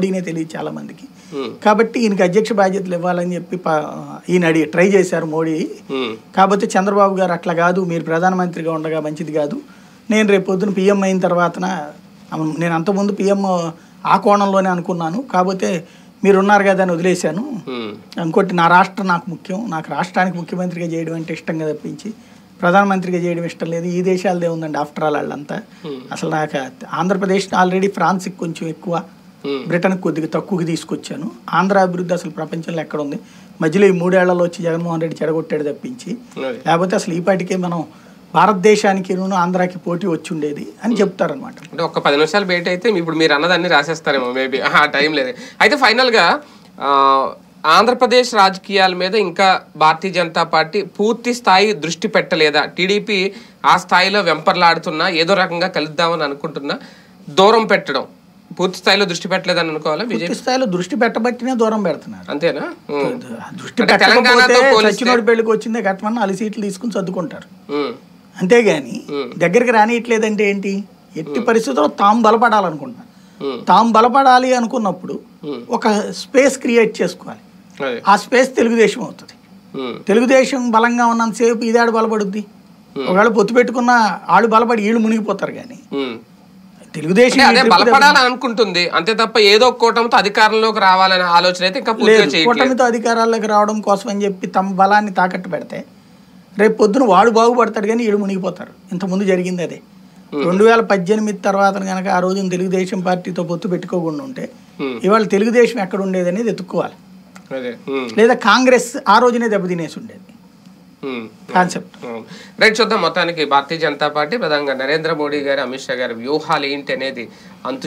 మోడీనే తెలియదు చాలా మందికి. కాబట్టి ఈయనకి అధ్యక్ష బాధ్యతలు ఇవ్వాలని చెప్పి ఈయన అడిగి ట్రై చేశారు మోడీ. కాకపోతే చంద్రబాబు గారు అట్లా కాదు మీరు ప్రధానమంత్రిగా ఉండగా మంచిది కాదు. నేను రేపు పొద్దున పిఎం అయిన తర్వాతన అవును, నేను అంతకుముందు పిఎం ఆ కోణంలోనే అనుకున్నాను. కాకపోతే మీరు ఉన్నారు కదా అని వదిలేశాను. ఇంకోటి నా రాష్ట్రం నాకు ముఖ్యం. నాకు రాష్ట్రానికి ముఖ్యమంత్రిగా చేయడం అంటే ఇష్టంగా తప్పించి ప్రధానమంత్రిగా చేయడం ఇష్టం లేదు. ఈ దేశాలదే ఉందండి ఆఫ్టర్ ఆల్ వాళ్ళంతా. అసలు నాకు ఆంధ్రప్రదేశ్ ఆల్రెడీ ఫ్రాన్స్కి కొంచెం ఎక్కువ ఉమ్, బ్రిటన్కి కొద్దిగా తక్కువకి తీసుకొచ్చాను. ఆంధ్ర అభివృద్ధి అసలు ప్రపంచంలో ఎక్కడ ఉంది? మధ్యలో ఈ మూడేళ్ళలో వచ్చి జగన్మోహన్ రెడ్డి చెడగొట్టాడు తప్పించి. లేకపోతే అసలు ఈ పాటికే మనం భారతదేశానికి ఆంధ్రాకి పోటీ వచ్చి ఉండేది అని చెప్తారనమాట అంటే ఒక పది నిమిషాలు బయట అయితే ఇప్పుడు మీరు అన్నదాన్ని రాసేస్తారేమో మేబీ ఆ టైం లేదు. అయితే ఫైనల్గా ఆంధ్రప్రదేశ్ రాజకీయాల మీద ఇంకా భారతీయ జనతా పార్టీ పూర్తి స్థాయి దృష్టి పెట్టలేదా? టీడీపీ ఆ స్థాయిలో వెంపర్లాడుతున్నా ఏదో రకంగా కలుద్దామని అనుకుంటున్నా దూరం పెట్టడం. పూర్తి స్థాయిలో దృష్టి పెట్టలేదని అనుకోవాలా పూర్తి స్థాయిలో దృష్టి పెట్టబట్టినే దూరం పెడుతున్నారు అంతేనా. దృష్టి పెట్టకపోతే సచినోడి పెళ్ళికి వచ్చిందే కట్టమని నాలుగు సీట్లు తీసుకుని సర్దుకుంటారు. అంతేగాని దగ్గరికి రానియట్లేదంటే ఏంటి? ఎట్టి పరిస్థితుల్లో తాము బలపడాలనుకుంటున్నారు తాము బలపడాలి అనుకున్నప్పుడు ఒక స్పేస్ క్రియేట్ చేసుకోవాలి. ఆ స్పేస్ తెలుగుదేశం అవుతుంది. తెలుగుదేశం బలంగా ఉన్నంతసేపు ఇదాడు బలపడుద్ది. ఒకవేళ పొత్తు పెట్టుకున్న వాళ్ళు బలపడి వీళ్ళు మునిగిపోతారు కానీ. తెలుగుదేశం అదే బలపడాలని అనుకుంటుంది. అంతే తప్ప ఏదో కూటమితో అధికారంలోకి రావాలనే ఆలోచన అయితే ఇంకా కూటమితో అధికారాల్లోకి రావడం కోసం అని చెప్పి తమ బలాన్ని తాకట్టు పెడితే రేపు పొద్దున వాడు బాగుపడతాడు కానీ వీళ్ళు మునిగిపోతారు. ఇంతకుముందు జరిగింది అదే. రెండు వేల పద్దెనిమిది తర్వాత కనుక ఆ రోజున తెలుగుదేశం పార్టీతో పొత్తు పెట్టుకోకుండా ఉంటే. ఇవాళ తెలుగుదేశం ఎక్కడ ఉండేది అనేది ఎత్తుక్కోవాలి లేదా కాంగ్రెస్ ఆ రోజునే దెబ్బతినేసి ఉండేది. కాన్సెప్ట్ అవును. రైట్ చూద్దాం. మొత్తానికి భారతీయ జనతా పార్టీ ప్రధానంగా నరేంద్ర మోడీ గారు అమిత్ షా గారి వ్యూహాలు ఏంటి అనేది అంతు